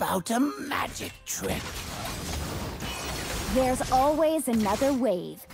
about a magic trick? There's always another wave.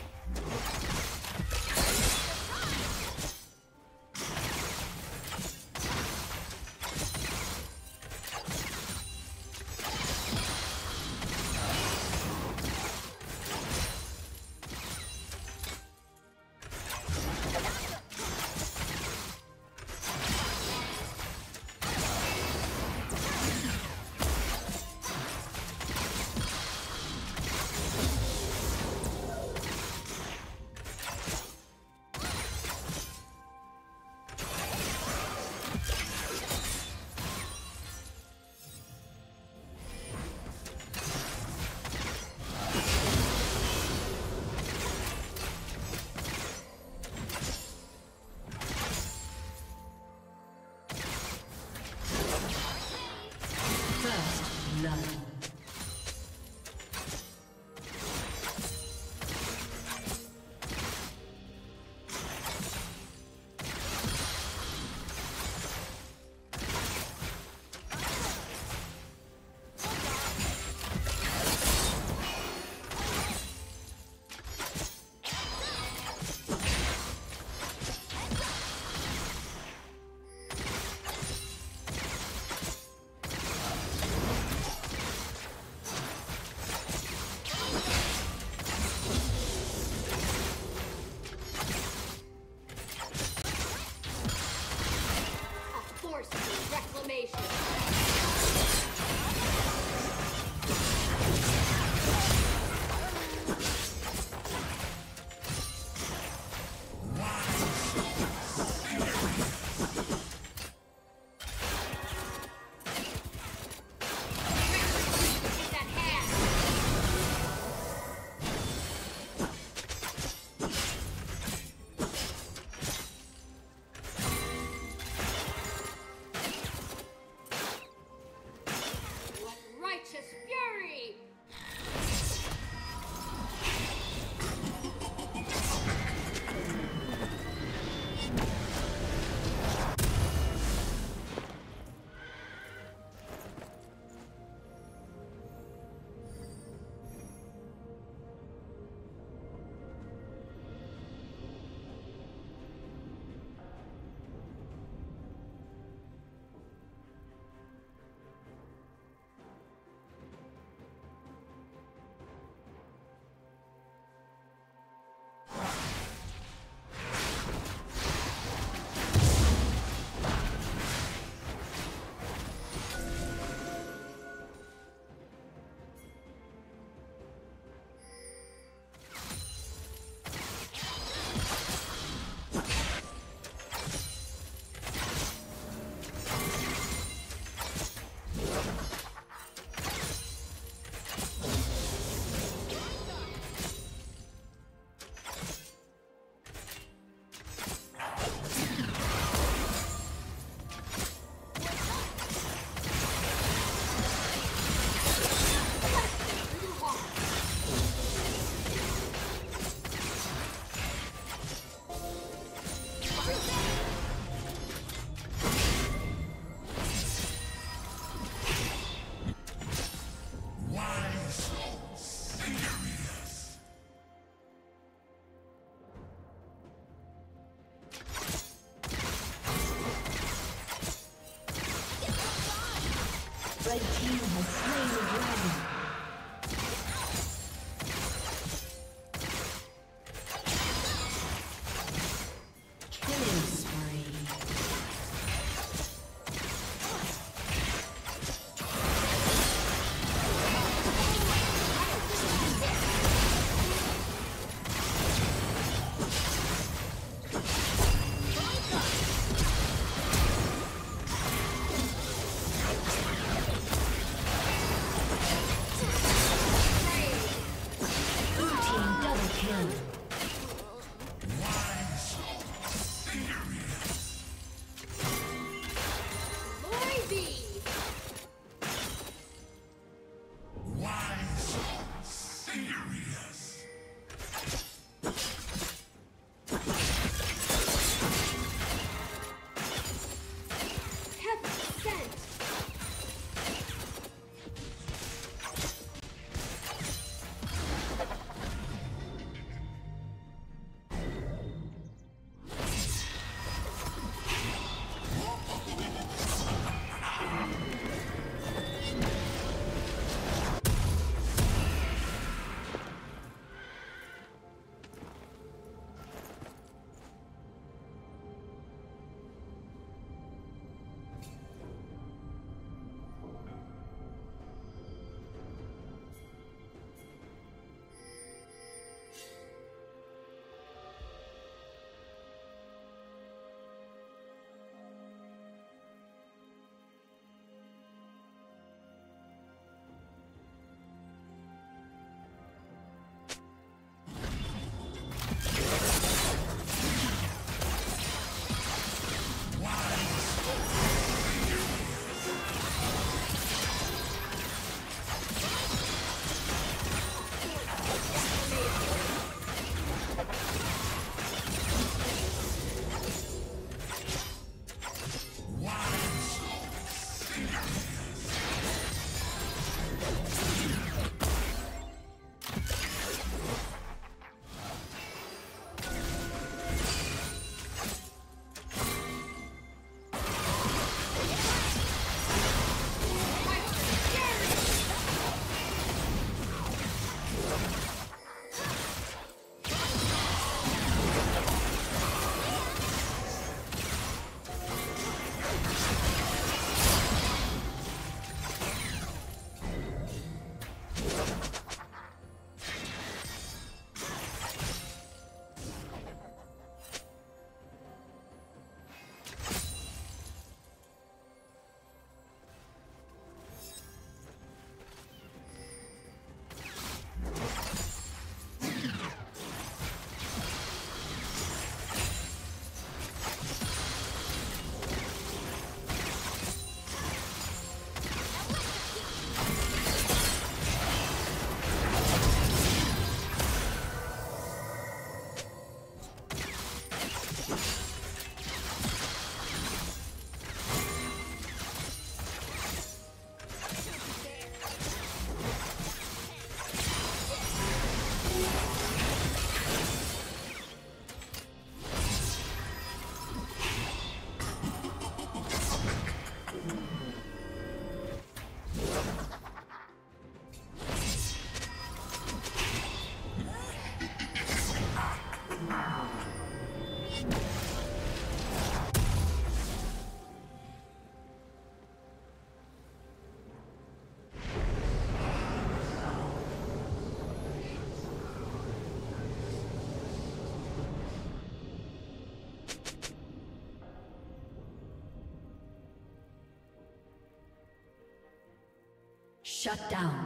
Shut down.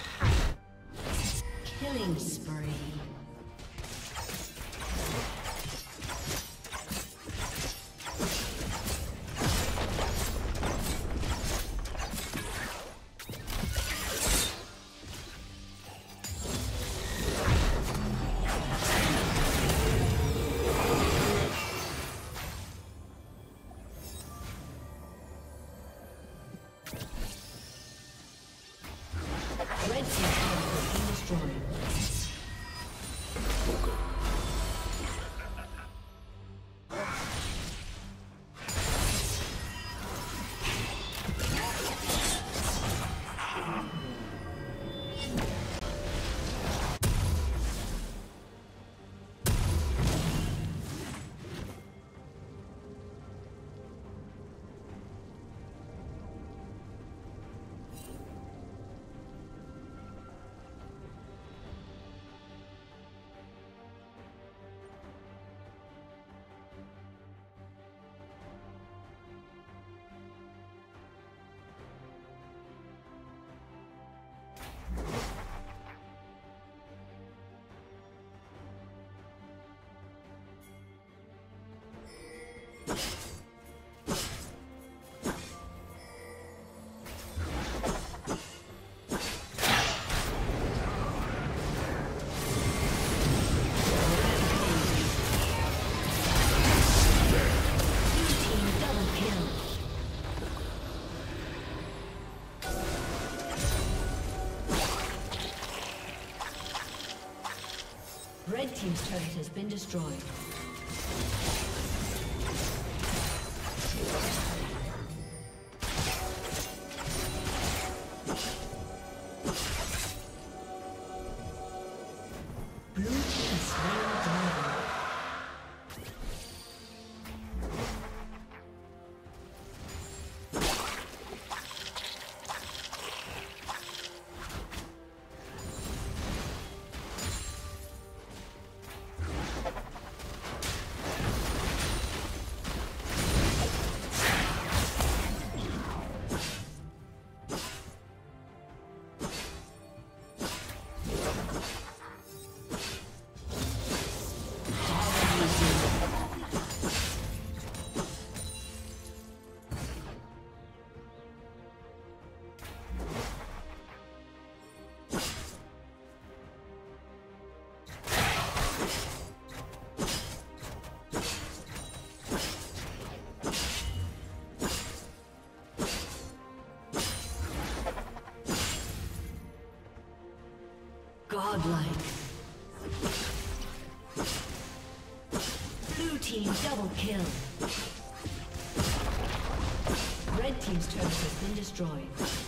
Been destroyed. Godlike. Blue team double kill. Red team's turret has been destroyed.